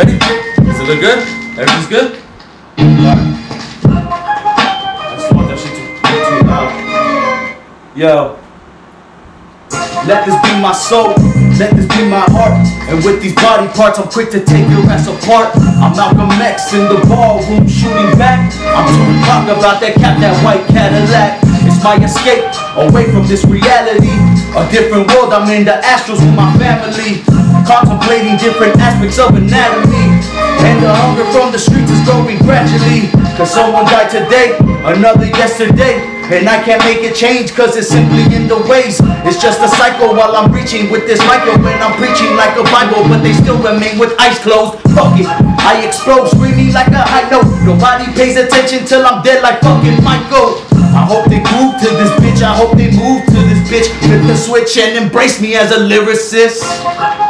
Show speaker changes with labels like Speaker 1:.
Speaker 1: Ready? Does it look good? Everything's good? I just want that shit to too loud. Yo.
Speaker 2: Let this be my soul, let this be my heart. And with these body parts, I'm quick to take your ass apart. I'm Malcolm X in the ballroom shooting back. I'm Tupac about that cap, that white Cadillac. It's my escape away from this reality. A different world, I'm in the astrals with my family. Contemplating different aspects of anatomy. And the hunger from the streets is growing gradually. Cause someone died today, another yesterday. And I can't make it change cause it's simply in the ways. It's just a cycle while I'm reaching with this micro and I'm preaching like a Bible, but they still remain with eyes closed. Fuck it, I explode, screaming like a high note. Nobody pays attention till I'm dead like fucking Michael. I hope they move to this bitch, I hope they move to this bitch. Flip the switch and embrace me as a lyricist.